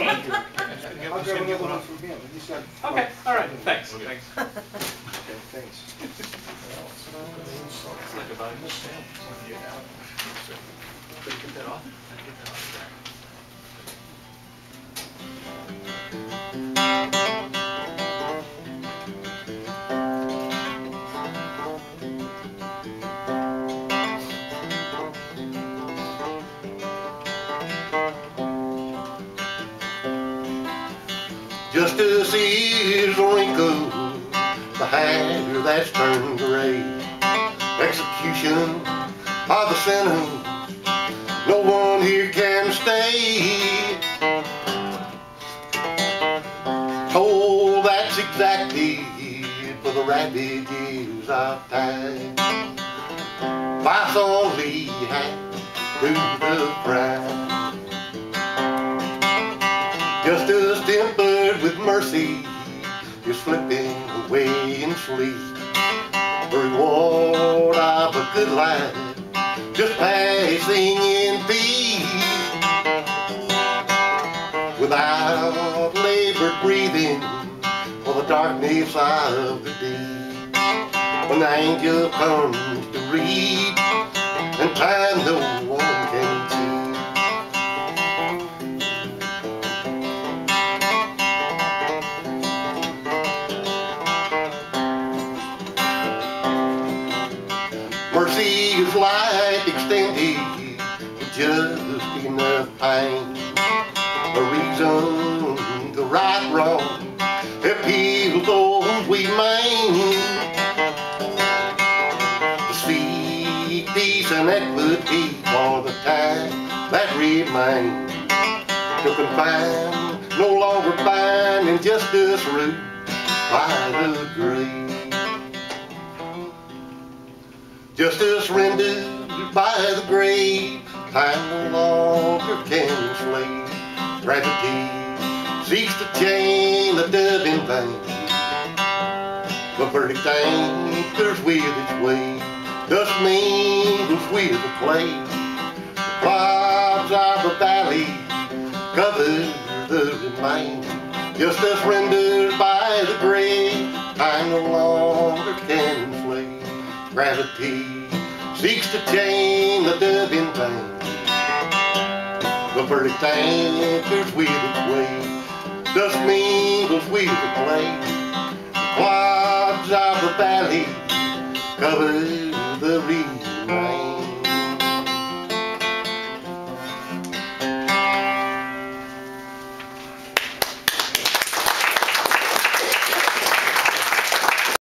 I'll grab another one from him. He's got. Okay, all right, thanks, thanks. Okay, thanks. Justice is wrinkled, the hair that's turned gray. Execution of the sentence, no one here can stay. Toll that's exactly for the ravages of time. Vice only had through the crime. Mercy is slipping away in sleep. The reward of a good life just passing in peace. Without labored breathing for the darkness of the deep. When the angel comes to read and time no Mercy is light extended just enough pain. A reason to right wrong, appeal those we main. To seek peace and equity for the time that remain. To confine, no longer bind injustice root by the grave. Justice rendered by the grave, time no longer can enslave. Gravity seeks to chain the in vain. The verdict anchors with its weight, dust mingles with the clay. The clouds of the valley cover the remain. Justice rendered by the grave, time no longer. Gravity seeks to chain the dead in vain. The verdict anchors with its weight, dust mingles with the clay. The clouds of the valley cover the remains.